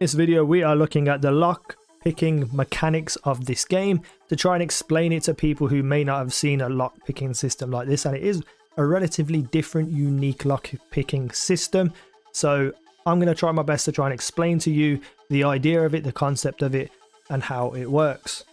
this video, we are looking at the lock picking mechanics of this game to try and explain it to people who may not have seen a lock picking system like this. And it is a relatively different, unique lock picking system. So I'm going to try my best to try and explain to you the idea of it, the concept of it, and how it works.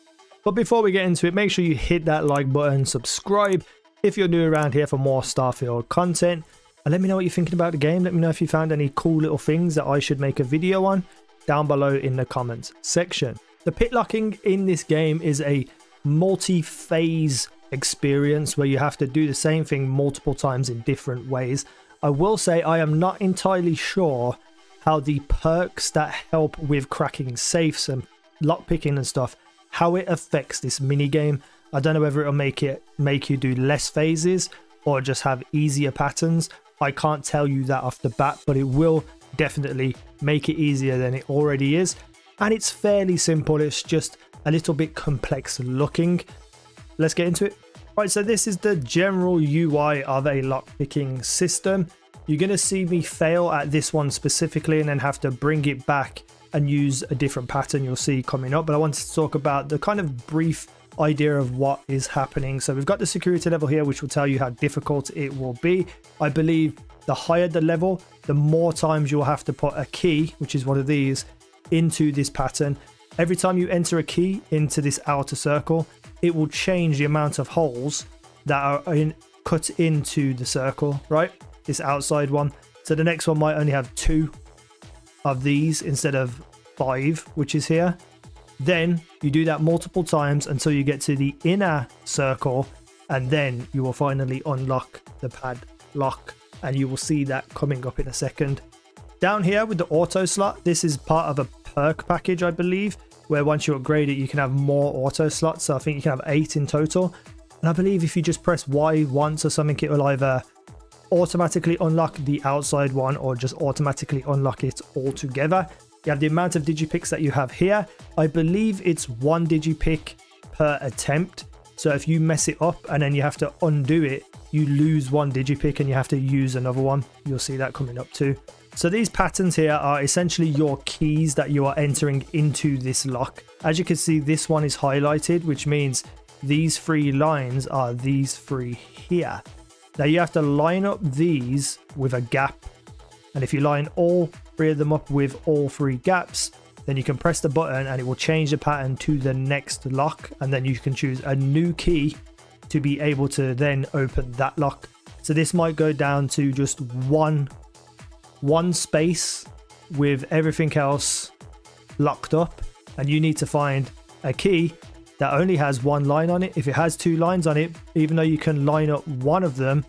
But before we get into it, make sure you hit that like button, subscribe if you're new around here for more Starfield content, and let me know what you're thinking about the game. Let me know if you found any cool little things that I should make a video on down below in the comments section. The pit locking in this game is a multi-phase experience where you have to do the same thing multiple times in different ways. I will say I am not entirely sure how the perks that help with cracking safes and lockpicking and stuff, how it affects this mini game. I don't know whether it'll make it make you do less phases or just have easier patterns. I can't tell you that off the bat, but it will definitely make it easier than it already is. And it's fairly simple, it's just a little bit complex looking. Let's get into it. Right, so this is the general UI of a lockpicking system. You're going to see me fail at this one specifically and then have to bring it back and use a different pattern you'll see coming up. But I wanted to talk about the kind of brief idea of what is happening. So we've got the security level here, which will tell you how difficult it will be. I believe the higher the level, the more times you'll have to put a key, which is one of these, into this pattern. Every time you enter a key into this outer circle, it will change the amount of holes that are in, cut into the circle, right? This outside one. So the next one might only have two of these instead of five, which is here. Then you do that multiple times until you get to the inner circle, and then you will finally unlock the pad lock, and you will see that coming up in a second. Down here with the auto slot, this is part of a perk package, I believe, where once you upgrade it, you can have more auto slots. So I think you can have eight in total. And I believe if you just press Y once or something, it will either automatically unlock the outside one or just automatically unlock it altogether. You have the amount of digipicks that you have here. I believe it's one digipick per attempt. So if you mess it up and then you have to undo it, you lose one digipick and you have to use another one. You'll see that coming up too. So these patterns here are essentially your keys that you are entering into this lock. As you can see, this one is highlighted, which means these three lines are these three here. Now you have to line up these with a gap. And if you line all three of them up with all three gaps, then you can press the button and it will change the pattern to the next lock. And then you can choose a new key to be able to then open that lock. So this might go down to just one, one space with everything else locked up. And you need to find a key that only has one line on it. If it has two lines on it, even though you can line up one of them,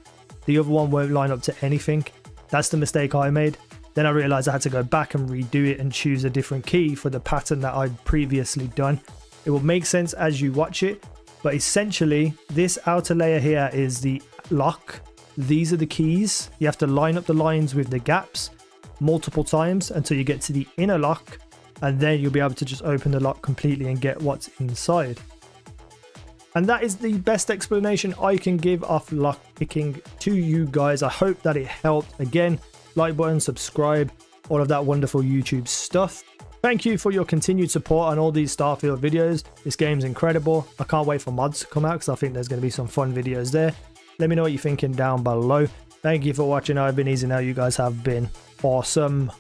the other one won't line up to anything. That's the mistake I made. Then I realized I had to go back and redo it and choose a different key for the pattern that I'd previously done. It will make sense as you watch it, but essentially this outer layer here is the lock. These are the keys. You have to line up the lines with the gaps multiple times until you get to the inner lock and then you'll be able to just open the lock completely and get what's inside. And that is the best explanation I can give of lock picking to you guys. I hope that it helped. Again, like button, subscribe, all of that wonderful YouTube stuff. Thank you for your continued support on all these Starfield videos. This game's incredible. I can't wait for mods to come out because I think there's going to be some fun videos there. Let me know what you're thinking down below. Thank you for watching. I've been easy now. You guys have been awesome.